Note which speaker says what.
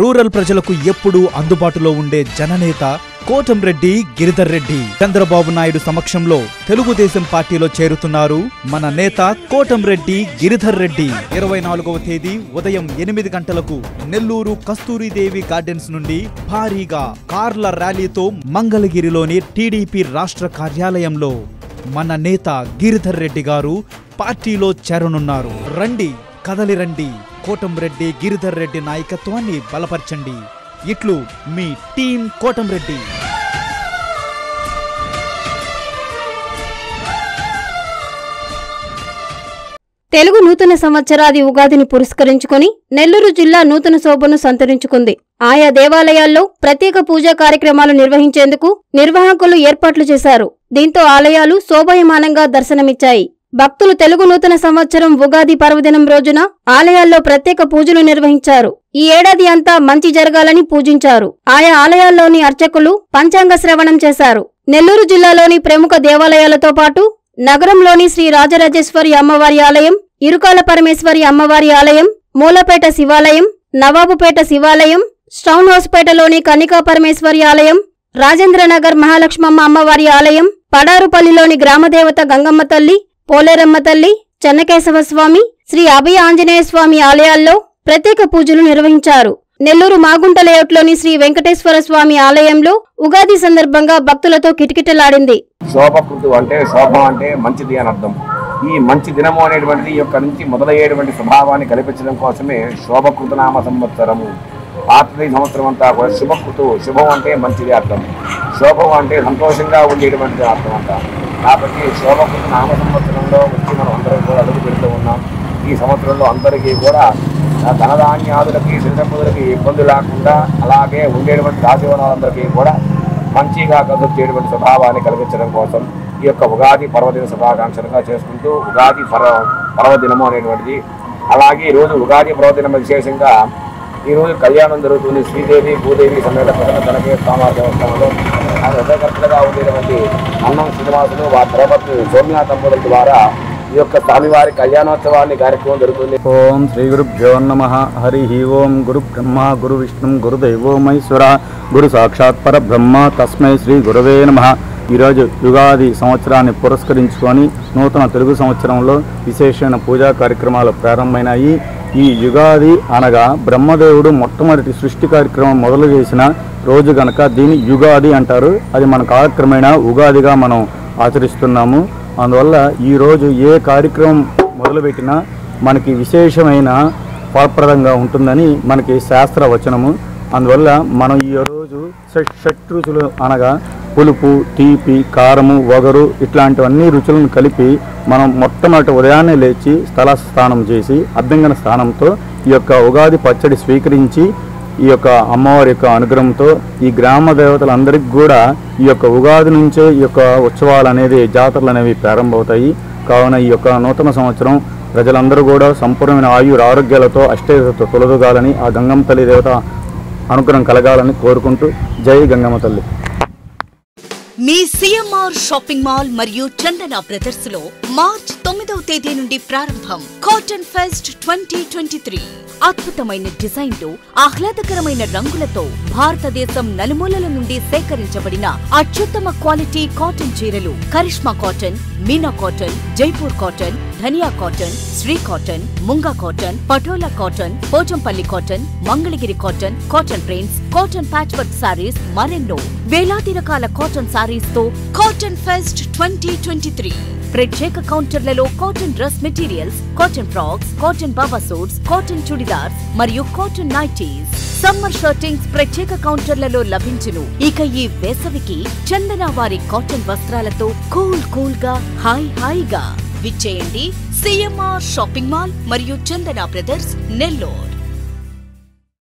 Speaker 1: rural ప్రజలకు ఎప్పుడూ అందుబాటులో ఉండే జననేత కోటంరెడ్డి గిరిధర్ రెడ్డి చంద్రబాబు నాయుడు సమక్షంలో తెలుగుదేశం పార్టీలో చేరుతున్నారు మన నేత కోటంరెడ్డి గిరిధర్ రెడ్డి ఇరవై నాలుగవ తేదీ ఉదయం ఎనిమిది గంటలకు నెల్లూరు కస్తూరిదేవి గార్డెన్స్ నుండి భారీగా కార్ల ర్యాలీతో మంగళగిరిలోని టీడీపీ రాష్ట్ర కార్యాలయంలో మన నేత గిరిధర్ రెడ్డి గారు పార్టీలో చేరనున్నారు రండి కదలి రండి కోటంరెడ్డి గిరిధర్ రెడ్డి నాయకత్వాన్ని బలపరచండి ఇట్లు మీ టీం కోటంరెడ్డి
Speaker 2: తెలుగు నూతన సంవత్సరాది ఉగాదిని పురస్కరించుకుని నెల్లూరు జిల్లా నూతన శోభను సంతరించుకుంది ఆయా దేవాలయాల్లో ప్రత్యేక పూజా కార్యక్రమాలు నిర్వహించేందుకు నిర్వాహకులు ఏర్పాట్లు చేశారు దీంతో ఆలయాలు శోభాయమానంగా దర్శనమిచ్చాయి భక్తులు తెలుగు నూతన సంవత్సరం ఉగాది పర్వదినం రోజున ఆలయాల్లో ప్రత్యేక పూజలు నిర్వహించారు ఈ ఏడాది అంతా మంచి జరగాలని పూజించారు ఆయా ఆలయాల్లోని అర్చకులు పంచాంగ శ్రవణం చేశారు నెల్లూరు జిల్లాలోని ప్రముఖ దేవాలయాలతో పాటు నగరంలోని శ్రీ రాజరాజేశ్వరి అమ్మవారి ఆలయం ఇరుకాల పరమేశ్వరి అమ్మవారి ఆలయం మూలపేట శివాలయం నవాబుపేట శివాలయం స్టౌన్ హౌస్పేటలోని కనికా పరమేశ్వరి ఆలయం రాజేంద్రనగర్ మహాలక్ష్మమ్మ అమ్మవారి ఆలయం పడారుపల్లిలోని గ్రామదేవత గంగమ్మ తల్లి పోలేరమ్మ తల్లి చెన్నకేశవ స్వామి శ్రీ అభయ ఆంజనేయ స్వామి ఆలయాల్లో ప్రత్యేక పూజలు నిర్వహించారు నెల్లూరు మాగుంట లేఅవుట్లోని శ్రీ వెంకటేశ్వర స్వామి ఆలయంలో ఉగాది సందర్భంగా భక్తులతో కిటకిటలాడింది శోభకృతు
Speaker 3: అంటే శోభ అంటే మంచిది అని అర్థం ఈ మంచి దినము అనేటువంటిది యొక్క నుంచి మొదలయ్యేటువంటి స్వభావాన్ని కల్పించడం కోసమే నామ సంవత్సరము పాతది సంవత్సరం అంతా కూడా శుభకృతు శుభం అంటే మంచిది అర్థం శోభం అంటే సంతోషంగా ఉండేటువంటి అర్థం అంటారు కాబట్టి శోభకుడు నామ సంవత్సరంలో వచ్చి మనం అందరం కూడా అడుగు పెడుతూ ఉన్నాం ఈ సంవత్సరంలో అందరికీ కూడా ధనధాన్యాదులకి సిద్ధములకి ఇబ్బంది లేకుండా అలాగే ఉండేటువంటి రాశివనాలందరికీ కూడా మంచిగా కదుర్చేటువంటి స్వభావాన్ని కలిగించడం కోసం ఈ యొక్క ఉగాది పర్వదిన శుభాకాంక్షలుగా చేసుకుంటూ ఉగాది పర్వ పర్వదినము అనేటువంటిది అలాగే ఈరోజు ఉగాది పర్వదినం విశేషంగా ఈరోజు కళ్యాణం జరుగుతుంది శ్రీదేవి భూదేవి సమేత ప్రధాన జనకీయ కామా దేవస్థానంలో ఆయన హృదయకర్తలుగా ఉండేటువంటి అన్నం శ్రీనివాసులు వారి ధర్మపత్ని సోమ్యా దంపతుల ద్వారా ఈ యొక్క స్వామివారి కళ్యాణోత్సవాన్ని కార్యక్రమం జరుగుతుంది
Speaker 4: ఓం శ్రీ గురుభ్యో నమ హరి ఓం గురు బ్రహ్మ గురు విష్ణు గురు దైవో మహేశ్వర గురు సాక్షాత్ పర బ్రహ్మ తస్మై శ్రీ గురువే నమ ఈరోజు యుగాది సంవత్సరాన్ని పురస్కరించుకొని నూతన తెలుగు సంవత్సరంలో విశేషమైన పూజా కార్యక్రమాలు ప్రారంభమైనాయి ఈ యుగాది అనగా బ్రహ్మదేవుడు మొట్టమొదటి సృష్టి కార్యక్రమం మొదలు చేసిన రోజు గనక దీన్ని యుగాది అంటారు అది మన కాలక్రమేణా ఉగాదిగా మనం ఆచరిస్తున్నాము అందువల్ల ఈరోజు ఏ కార్యక్రమం మొదలుపెట్టినా మనకి విశేషమైన ఫలప్రదంగా ఉంటుందని మనకి శాస్త్ర వచనము అందువల్ల మనం ఈరోజు షట్ షట్ రుచులు అనగా పులుపు తీపి కారము వగరు ఇట్లాంటివన్నీ రుచులను కలిపి మనం మొట్టమొదటి ఉదయాన్నే లేచి స్థల స్నానం చేసి అద్దంగన స్నానంతో ఈ యొక్క ఉగాది పచ్చడి స్వీకరించి ఈ యొక్క అమ్మవారి యొక్క అనుగ్రహంతో ఈ గ్రామ దేవతలందరికీ కూడా ఈ యొక్క ఉగాది నుంచే ఈ యొక్క ఉత్సవాలు అనేది జాతరలు అనేవి ప్రారంభమవుతాయి కావున ఈ యొక్క నూతన సంవత్సరం ప్రజలందరూ కూడా సంపూర్ణమైన ఆయుర ఆరోగ్యాలతో అష్టేదతో తొలదగాలని ఆ గంగమ్మ తల్లి దేవత అనుగ్రహం కలగాలని కోరుకుంటూ జై గంగమ్మ తల్లి
Speaker 5: మీ సిఎంఆర్ షాపింగ్ మాల్ మరియు చందన బ్రదర్స్ లో మార్చ్ తొమ్మిదవ తేదీ నుండి ప్రారంభం cotton fest twenty twenty three అద్భుతమైన డిజైన్లు ఆహ్లాదకరమైన రంగులతో భారతదేశం నలుమూలల నుండి సేకరించబడిన అత్యుత్తమ క్వాలిటీ కాటన్ చీరలు Karishma cotton Meena cotton Jaipur cotton Dhaniya cotton Shri cotton Munga cotton Patola cotton Pochampally cotton Mangalagiri cotton cotton prints cotton patch work sarees మరెన్నో వేలాది రకాల కాటన్ సారీస్ తో cotton fest twenty twenty three ప్రత్యేక కౌంటర్లలో cotton dress materials cotton frocks cotton baba suits cotton churidar మరియు cotton nighties summer shirtings ప్రత్యేక కౌంటర్లలో లభించును ఇక ఈ వేసవికి చందన వారి కాటన్ వస్త్రాలతో కూల్ కూల్ గా హాయ్ హాయిగా విచ్చేయండి సిఎంఆర్ షాపింగ్ మాల్ మరియు చందన బ్రదర్స్ నెల్లూరు